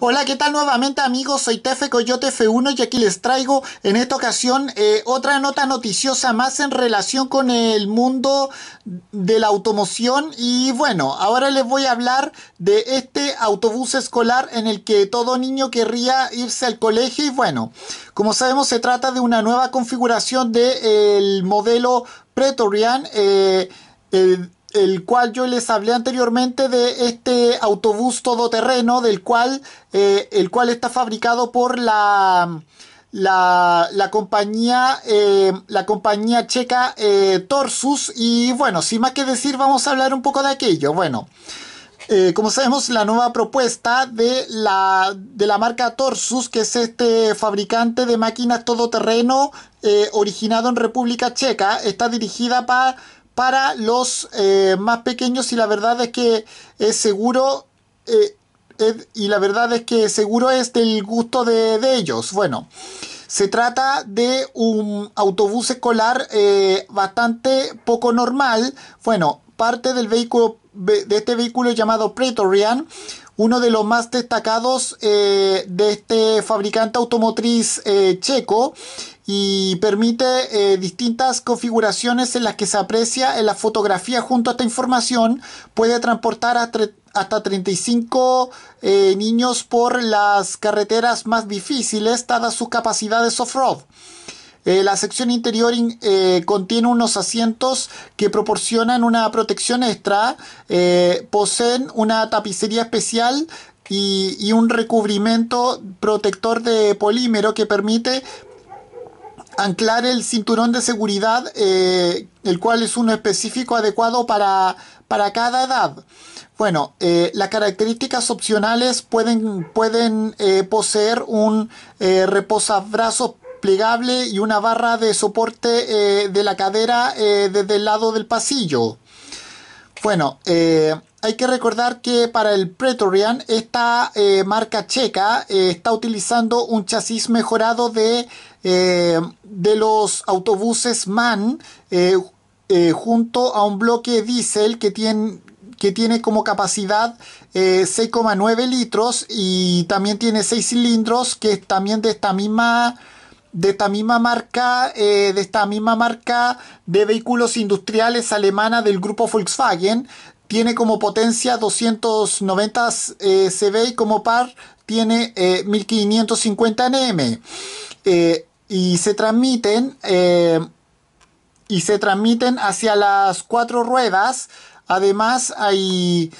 Hola, ¿qué tal nuevamente amigos? Soy Tefe Coyote F1 y aquí les traigo en esta ocasión eh, otra nota noticiosa más en relación con el mundo de la automoción y bueno, ahora les voy a hablar de este autobús escolar en el que todo niño querría irse al colegio y bueno, como sabemos se trata de una nueva configuración del modelo Pretorian. Eh, cual yo les hablé anteriormente de este autobús todoterreno, del cual, eh, el cual está fabricado por la, la, compañía, eh, la compañía checa eh, Torsus. Y bueno, sin más que decir, vamos a hablar un poco de aquello. Bueno. como sabemos, la nueva propuesta de la, de la marca Torsus, que es este fabricante de máquinas todoterreno originado en República Checa, está dirigida para para los eh, más pequeños y la verdad es que es seguro eh, y la verdad es que seguro es del gusto de, ellos. Bueno, se trata de un autobús escolar eh, bastante poco normal. Bueno, parte del vehículo de este vehículo llamado Praetorian, uno de los más destacados de este fabricante automotriz checo y permite eh, distintas configuraciones en las que se aprecia en la fotografía junto a esta información. Puede transportar hasta 35 eh, niños por las carreteras más difíciles, dadas sus capacidades off-road. Eh, la sección interior contiene unos asientos que proporcionan una protección extra, poseen una tapicería especial y, y, un recubrimiento protector de polímero que permite anclar el cinturón de seguridad, eh, el cual es uno específico adecuado para, para cada edad. Bueno, eh, las características opcionales pueden, pueden eh, poseer un reposabrazos plegable y una barra de soporte de la cadera desde el lado del pasillo. Bueno, hay que recordar que para el Pretorian esta marca checa está utilizando un chasis mejorado de eh, de los autobuses MAN eh, eh, junto a un bloque diésel que tiene, que tiene como capacidad 6,9 litros y también tiene 6 cilindros que es también de esta misma de esta misma marca de esta misma marca de vehículos industriales alemana del grupo Volkswagen. Tiene como potencia 290 cb y como par tiene 1550 nm y se transmiten eh, y se transmiten hacia las cuatro ruedas. Además hay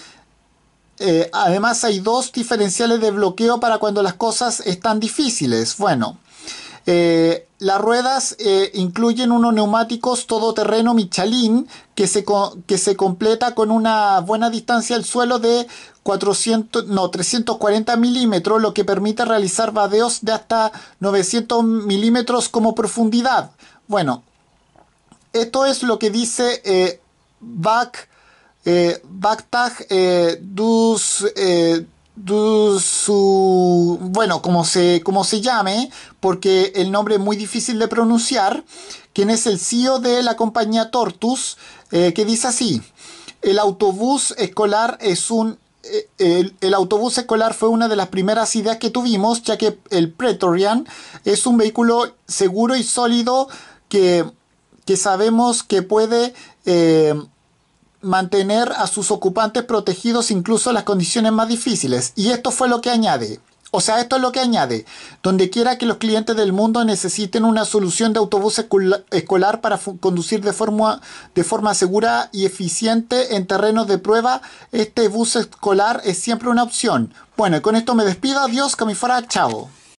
eh, además hay dos diferenciales de bloqueo para cuando las cosas están difíciles. Bueno, eh, las ruedas incluyen unos neumáticos todoterreno Michelin que se, que se completa con una buena distancia al suelo de 400, no, 340 milímetros, lo que permite realizar vadeos de hasta 900 milímetros como profundidad. Bueno, esto es lo que dice eh, eh, eh, dus, eh, bueno, como se, como se llame, porque el nombre es muy difícil de pronunciar, quien es el CEO de la compañía Tortus, que dice así, el autobús escolar es un eh, el, autobús escolar fue una de las primeras ideas que tuvimos, ya que el Pretorian es un vehículo seguro y sólido que, sabemos que puede eh, mantener a sus ocupantes protegidos incluso en las condiciones más difíciles. Y esto fue lo que añade. O sea, esto es lo que añade. Donde quiera que los clientes del mundo necesiten una solución de autobús escolar para conducir de forma, de forma segura y eficiente en terrenos de prueba, este bus escolar es siempre una opción. Bueno, y con esto me despido. Adiós, fuera. Chao.